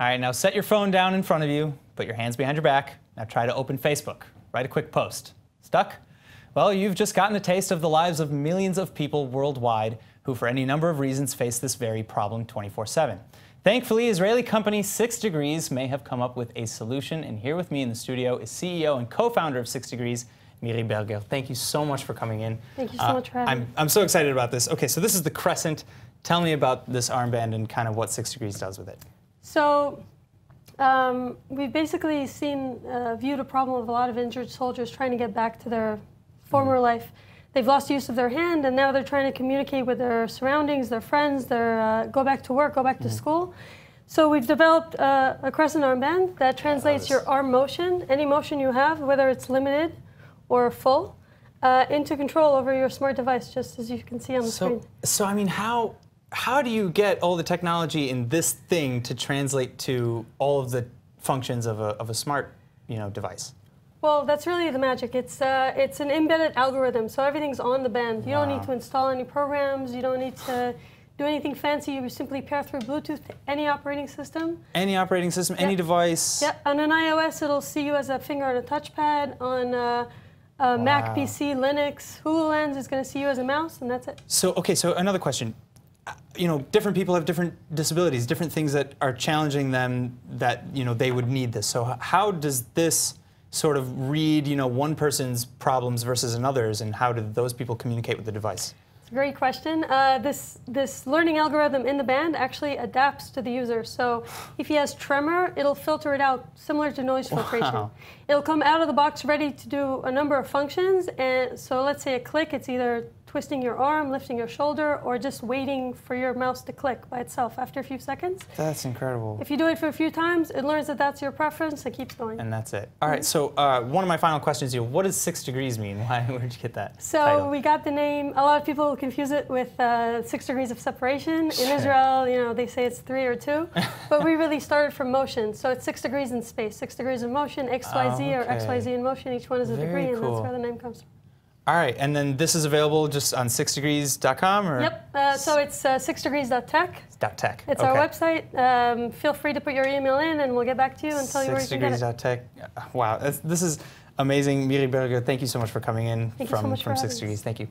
All right, now set your phone down in front of you, put your hands behind your back. Now try to open Facebook. Write a quick post. Stuck? Well, you've just gotten a taste of the lives of millions of people worldwide who, for any number of reasons, face this very problem 24 7. Thankfully, Israeli company Six Degrees may have come up with a solution, and here with me in the studio is CEO and co founder of Six Degrees, Miri Berger. Thank you so much for coming in. Thank you so uh, much for having me. I'm. I'm so excited about this. Okay, so this is the Crescent. Tell me about this armband and kind of what Six Degrees does with it. So, um, we've basically seen, uh, viewed a problem of a lot of injured soldiers trying to get back to their former mm life. They've lost use of their hand, and now they're trying to communicate with their surroundings, their friends, their uh, go back to work, go back mm to school. So we've developed uh, a crescent armband that translates your arm motion, any motion you have, whether it's limited or full, uh, into control over your smart device, just as you can see on the so, screen. So I mean, how how do you get all the technology in this thing to translate to all of the functions of a, of a smart you know, device? Well, that's really the magic. It's, uh, it's an embedded algorithm, so everything's on the band. You wow. don't need to install any programs. You don't need to do anything fancy. You simply pair through Bluetooth to any operating system. Any operating system, any device. Yeah, on an iOS, it'll see you as a finger on a touchpad. On uh, uh, wow. Mac, PC, Linux, HoloLens is going to see you as a mouse, and that's it. So, okay, so another question you know, different people have different disabilities, different things that are challenging them that, you know, they would need this. So how does this sort of read, you know, one person's problems versus another's, and how do those people communicate with the device? It's a great question. Uh, this, this learning algorithm in the band actually adapts to the user. So if he has tremor, it'll filter it out, similar to noise filtration. Wow. It'll come out of the box ready to do a number of functions. And so let's say a click, it's either twisting your arm, lifting your shoulder, or just waiting for your mouse to click by itself after a few seconds. That's incredible. If you do it for a few times, it learns that that's your preference, it keeps going. And that's it. All right, so uh, one of my final questions to you, what does six degrees mean? Why, where'd you get that So title? we got the name, a lot of people confuse it with uh, six degrees of separation. In Israel, you know, they say it's three or two, but we really started from motion. So it's six degrees in space, six degrees of motion, X, Y, Z, okay. or X, Y, Z in motion. Each one is a Very degree, cool. and that's where the name comes from. All right, and then this is available just on sixdegrees.com or? Yep, uh, so it's uh, sixdegrees.tech. .tech. It's okay. our website. Um, feel free to put your email in and we'll get back to you and tell you where you can get it. Tech. Wow, this is amazing. Miri Berger, thank you so much for coming in thank from, so from Six Degrees. Thank you.